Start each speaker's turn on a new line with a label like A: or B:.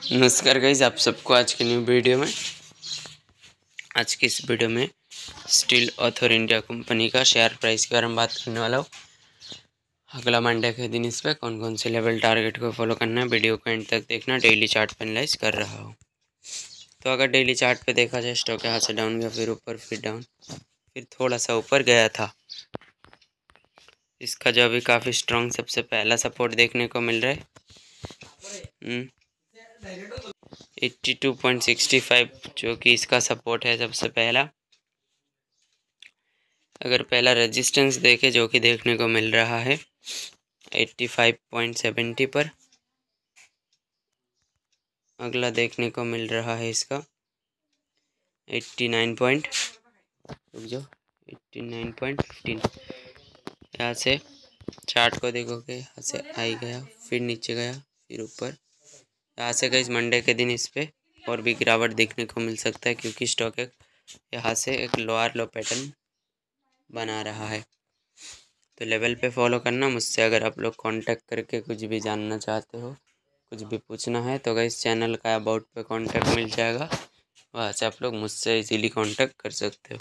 A: नमस्कार गाइज़ आप सबको आज के न्यू वीडियो में, आज की इस वीडियो में स्टील ऑथर इंडिया कंपनी का शेयर प्राइस के बारे में बात करने वाला हूँ। अगला मंडे के दिन इस पर कौन कौन से लेवल टारगेट को फॉलो करना है वीडियो को एंड तक देखना डेली चार्ट एनालाइज कर रहा हूँ। तो अगर डेली चार्ट पे देखा जाए स्टॉक यहाँ से डाउन गया, फिर ऊपर, फिर डाउन फिर थोड़ा सा ऊपर गया था। इसका जो अभी काफ़ी स्ट्रॉन्ग सबसे पहला सपोर्ट देखने को मिल रहा है। हम्म। Eighty two point sixty five, जो कि इसका सपोर्ट है सबसे पहला। अगर पहला रेजिस्टेंस देखे, जो कि देखने को मिल रहा है, एट्टी फाइव पॉइंट सेवेंटी पर। अगला देखने को मिल रहा है इसका, एट्टी नाइन पॉइंट, रुक जाओ, एट्टी नाइन पॉइंट फिफ्टीन। यहाँ से चार्ट को देखोगे, यहाँ से आई गया, फिर नीचे गया, फिर ऊपर। यहाँ से गई मंडे के दिन इस पर और भी गिरावट देखने को मिल सकता है क्योंकि स्टॉक एक यहाँ से एक लोअर लो पैटर्न बना रहा है। तो लेवल पे फॉलो करना, मुझसे अगर आप लोग कांटेक्ट करके कुछ भी जानना चाहते हो, कुछ भी पूछना है तो इस चैनल का अबाउट पे कांटेक्ट मिल जाएगा। वहाँ से आप लोग मुझसे इजीली कांटेक्ट कर सकते हो।